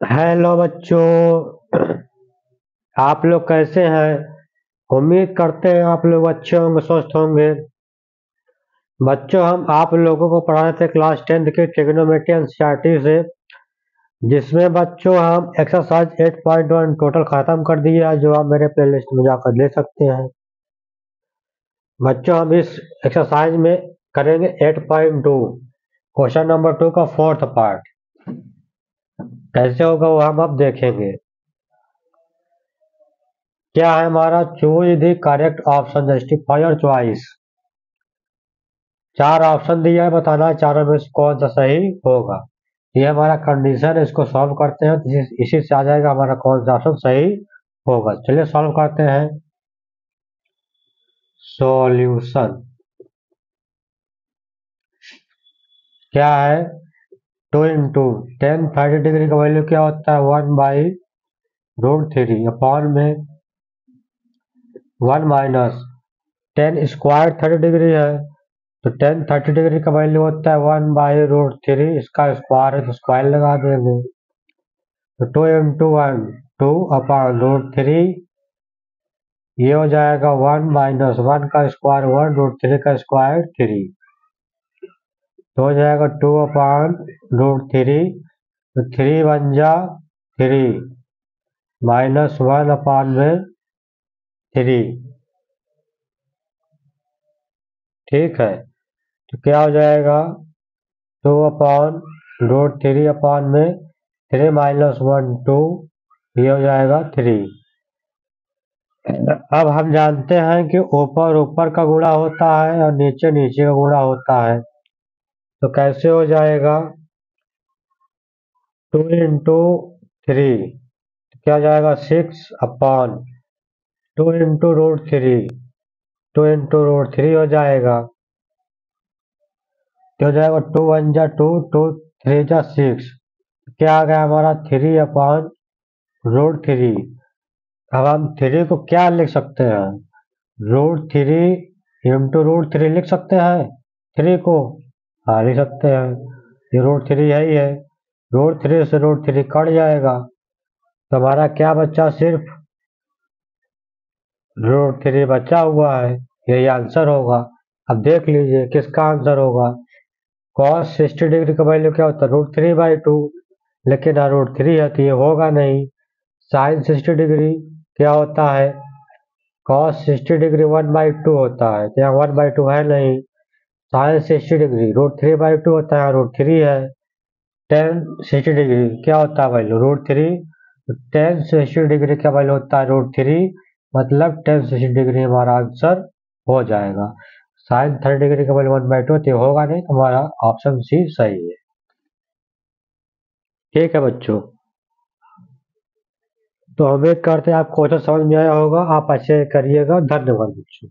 Hello बच्चों, आप लोग कैसे हैं? उम्मीद करते हैं आप लोग अच्छे होंगे, स्वस्थ होंगे। बच्चों, हम आप लोगों को पढ़ा रहे थे क्लास टेंथ के ट्रिग्नोमेट्री एनसीईआरटी से, जिसमें बच्चों, हम एक्सरसाइज 8.1 टोटल ख़त्म कर दिया जो आप मेरे प्लेलिस्ट में जाकर ले सकते हैं। बच्चों, हम इस एक्सरसाइज में करेंगे 8.2 क्वेश्चन नंबर टू का फोर्थ पार्ट कैसे होगा वो हम अब देखेंगे। क्या है हमारा choose the correct option justify और चॉइस चार ऑप्शन दिया है, बताना है चारों में कौन सा सही होगा। ये हमारा कंडीशन है, इसको सॉल्व करते हैं, इसी से आ जाएगा हमारा कौन सा ऑप्शन सही होगा। चलिए सॉल्व करते हैं। सॉल्यूशन क्या है? Two into tan thirty degree का वैल्यू क्या होता है? One by root three upon में one minus tan square thirty degree है। तो टेन थर्टी डिग्री का वैल्यू होता है वन बाई रूट थ्री इसका स्क्वायर है तो स्क्वायर लगा देंगे। तो two into one two upon root three ये हो जाएगा वन माइनस वन का स्क्वायर वन रूट थ्री का स्क्वायर थ्री तो हो जाएगा टू अपॉन रूट थ्री तो थ्री बन जा थ्री, माइनस वन अपॉन में थ्री। ठीक है तो क्या हो जाएगा? Two upon root three upon में थ्री माइनस वन टू, ये हो जाएगा थ्री। अब हम जानते हैं कि ऊपर ऊपर का गुणा होता है और नीचे नीचे का गुणा होता है। तो कैसे हो जाएगा? टू इंटू थ्री क्या जाएगा? Six upon two into root three two into root three हो जाएगा। क्या हो जाएगा? टू वन जा टू टू थ्री जा सिक्स क्या आ गया हमारा? थ्री अपॉन रूट थ्री अब हम थ्री को क्या लिख सकते हैं? Root three into root three लिख सकते हैं? थ्री को। आ ही सकते हैं। ये रोड थ्री है ही है रोड थ्री से रोड थ्री कट जाएगा। तो हमारा क्या बच्चा सिर्फ़ रोड थ्री बचा हुआ है? यही आंसर होगा। अब देख लीजिए किसका आंसर होगा। कॉस सिक्सटी डिग्री का वैल्यू क्या होता है? रूट थ्री बाई टू लेकिन यहाँ रूट थ्री है तो ये होगा नहीं। साइन सिक्सटी डिग्री क्या होता है? Cos sixty degree one by two होता है। तो यहाँ वन बाई टू है नहीं। Sine sixty degree. Root three by two होता है रूट थ्री है। टेन सिक्सटी डिग्री, क्या होता है value root three tan sixty degree का वैल्यू होता है? रूट थ्री मतलब टेन सिक्सटी डिग्री हमारा आंसर हो जाएगा। साइन थर्टी डिग्री का वैल्यू वन बाई टू तो होगा नहीं तो हमारा ऑप्शन सी सही है। ठीक है बच्चों। तो उम्मीद करते हैं आप क्वेश्चन समझ में आया होगा, आप अच्छे करिएगा। धन्यवाद बच्चों।